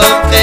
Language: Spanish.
todo